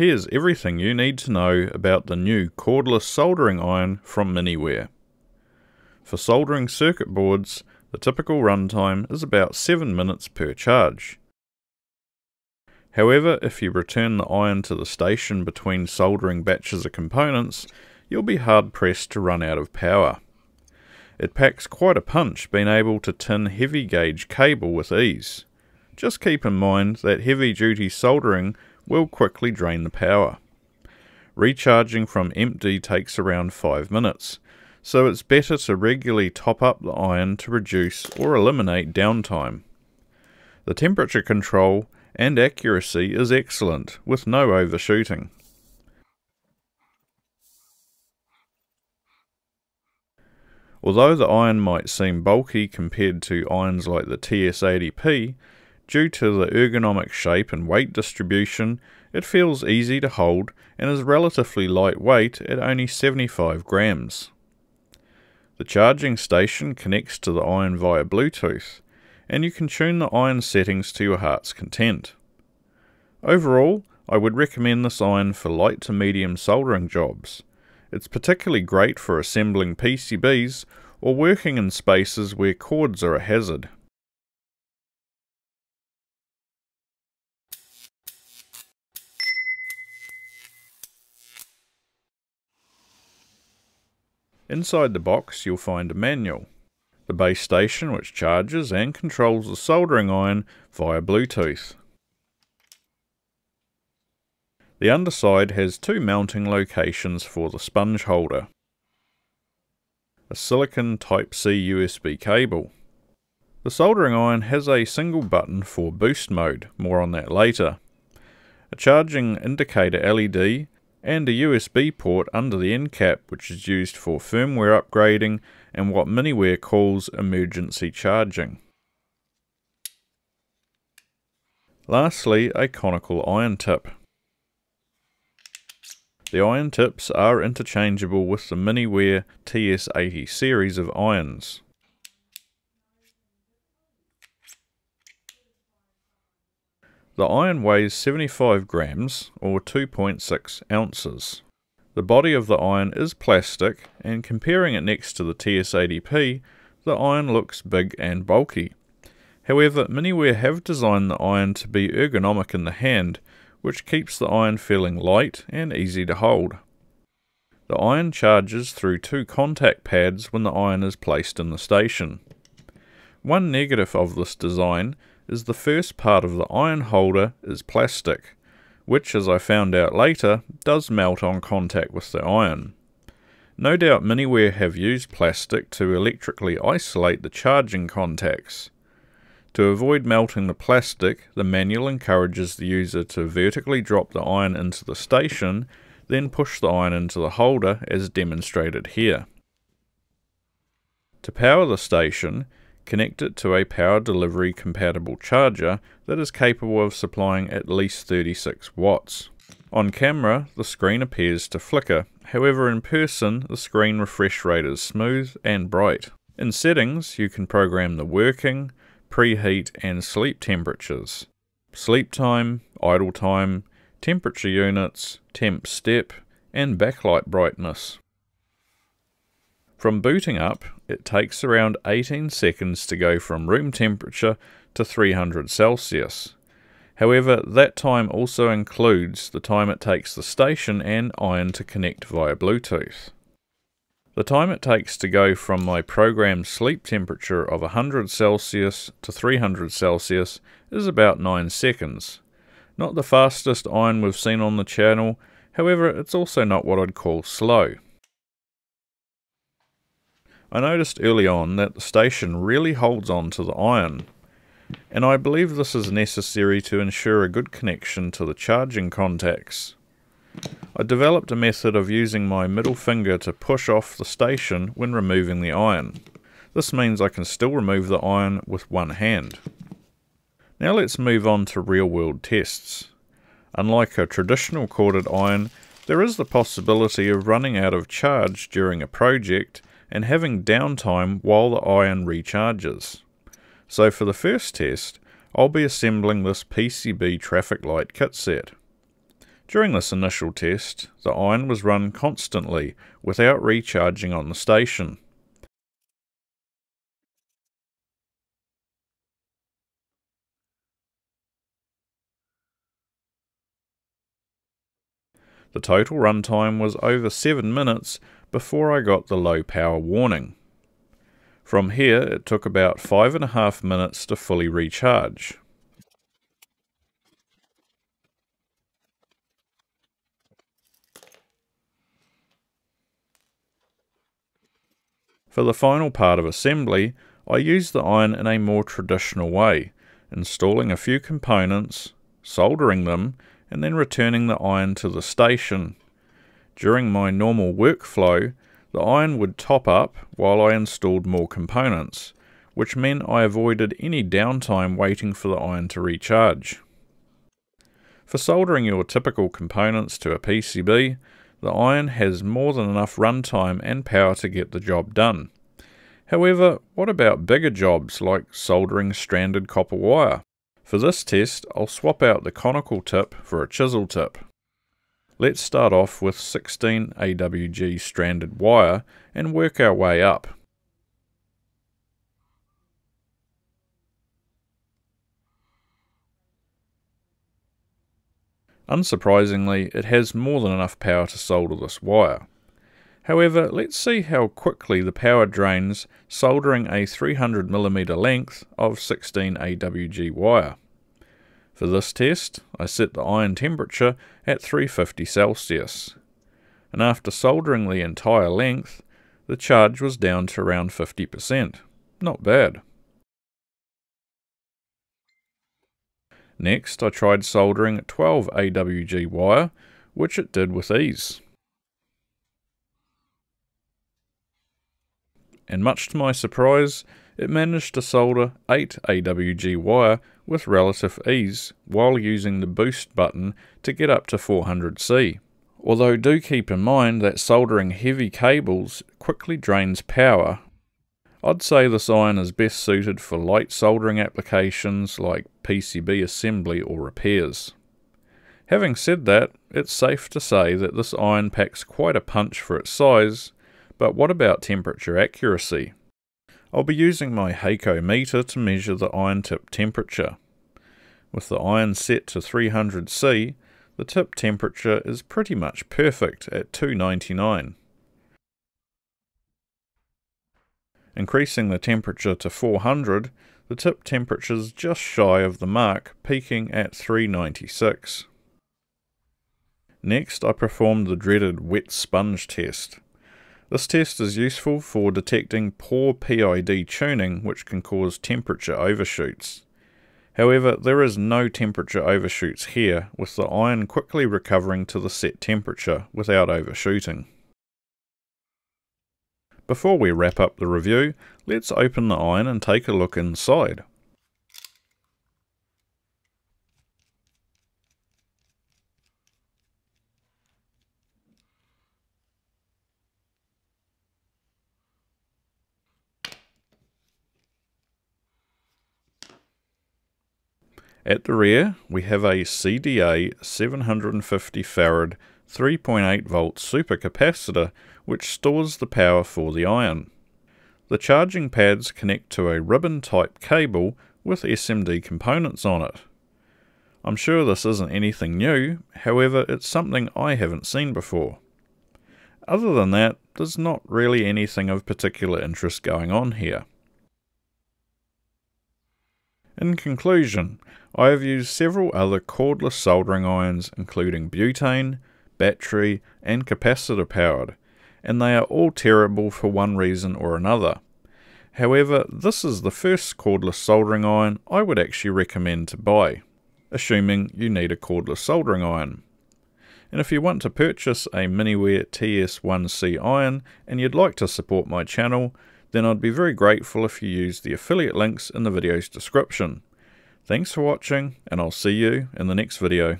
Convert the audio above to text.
Here's everything you need to know about the new cordless soldering iron from Miniware. For soldering circuit boards, the typical runtime is about 7 minutes per charge. However, if you return the iron to the station between soldering batches of components, you'll be hard pressed to run out of power. It packs quite a punch being able to tin heavy gauge cable with ease. Just keep in mind that heavy duty soldering will quickly drain the power. Recharging from empty takes around 5 minutes, so it's better to regularly top up the iron to reduce or eliminate downtime. The temperature control and accuracy is excellent, with no overshooting. Although the iron might seem bulky compared to irons like the TS80P, due to the ergonomic shape and weight distribution, it feels easy to hold and is relatively lightweight at only 75 grams. The charging station connects to the iron via Bluetooth, and you can tune the iron settings to your heart's content. Overall, I would recommend this iron for light to medium soldering jobs. It's particularly great for assembling PCBs or working in spaces where cords are a hazard. Inside the box you'll find a manual, the base station which charges and controls the soldering iron via Bluetooth. The underside has two mounting locations for the sponge holder, a silicon Type-C USB cable. The soldering iron has a single button for boost mode, more on that later, a charging indicator LED and a USB port under the end cap which is used for firmware upgrading and what Miniware calls emergency charging. Lastly, a conical iron tip. The iron tips are interchangeable with the Miniware TS80 series of irons. The iron weighs 75 grams or 2.6 ounces. The body of the iron is plastic and comparing it next to the TS80P, the iron looks big and bulky. However, Miniware have designed the iron to be ergonomic in the hand, which keeps the iron feeling light and easy to hold. The iron charges through two contact pads when the iron is placed in the station. One negative of this design is the first part of the iron holder is plastic, which as I found out later does melt on contact with the iron. No doubt many Miniware have used plastic to electrically isolate the charging contacts. To avoid melting the plastic, the manual encourages the user to vertically drop the iron into the station, then push the iron into the holder as demonstrated here. To power the station, Connect it to a power delivery compatible charger that is capable of supplying at least 36 watts. On camera, the screen appears to flicker, however in person the screen refresh rate is smooth and bright. In settings, you can program the working, preheat and sleep temperatures, sleep time, idle time, temperature units, temp step, and backlight brightness. From booting up, it takes around 18 seconds to go from room temperature to 300 Celsius. However, that time also includes the time it takes the station and iron to connect via Bluetooth. The time it takes to go from my programmed sleep temperature of 100 Celsius to 300 Celsius is about 9 seconds. Not the fastest iron we've seen on the channel, however it's also not what I'd call slow. I noticed early on that the station really holds on to the iron, and I believe this is necessary to ensure a good connection to the charging contacts. I developed a method of using my middle finger to push off the station when removing the iron. This means I can still remove the iron with one hand. Now let's move on to real world tests. Unlike a traditional corded iron, there is the possibility of running out of charge during a project and having downtime while the iron recharges. So for the first test, I'll be assembling this PCB traffic light kit set. During this initial test, the iron was run constantly without recharging on the station. The total runtime was over 7 minutes before I got the low power warning. From here, it took about 5.5 minutes to fully recharge. For the final part of assembly, I used the iron in a more traditional way, installing a few components, soldering them, and then returning the iron to the station. During my normal workflow, the iron would top up while I installed more components, which meant I avoided any downtime waiting for the iron to recharge. For soldering your typical components to a PCB, the iron has more than enough runtime and power to get the job done. However, what about bigger jobs like soldering stranded copper wire? For this test, I'll swap out the conical tip for a chisel tip. Let's start off with 16 AWG stranded wire and work our way up. Unsurprisingly, it has more than enough power to solder this wire. However, let's see how quickly the power drains soldering a 300mm length of 16 AWG wire. For this test, I set the iron temperature at 350 Celsius, and after soldering the entire length, the charge was down to around 50%. Not bad. Next, I tried soldering 12 AWG wire, which it did with ease. And much to my surprise, it managed to solder 8 AWG wire with relative ease while using the boost button to get up to 400C. Although do keep in mind that soldering heavy cables quickly drains power I'd say this iron is best suited for light soldering applications like PCB assembly or repairs. Having said that, it's safe to say that this iron packs quite a punch for its size, but what about temperature accuracy? I'll be using my Hakko meter to measure the iron tip temperature. With the iron set to 300C, the tip temperature is pretty much perfect at 299. Increasing the temperature to 400, the tip temperature is just shy of the mark, peaking at 396. Next, I performed the dreaded wet sponge test. This test is useful for detecting poor PID tuning which can cause temperature overshoots. However, there is no temperature overshoots here, with the iron quickly recovering to the set temperature without overshooting. Before we wrap up the review, let's open the iron and take a look inside. At the rear, we have a CDA 750 farad 3.8 volt supercapacitor which stores the power for the iron. The charging pads connect to a ribbon type cable with SMD components on it. I'm sure this isn't anything new, however it's something I haven't seen before. Other than that, there's not really anything of particular interest going on here. In conclusion, I have used several other cordless soldering irons including butane, battery and capacitor powered, and they are all terrible for one reason or another. However, this is the first cordless soldering iron I would actually recommend to buy, assuming you need a cordless soldering iron. And if you want to purchase a Miniware TS1C iron and you'd like to support my channel, then I'd be very grateful if you use the affiliate links in the video's description. Thanks for watching, and I'll see you in the next video.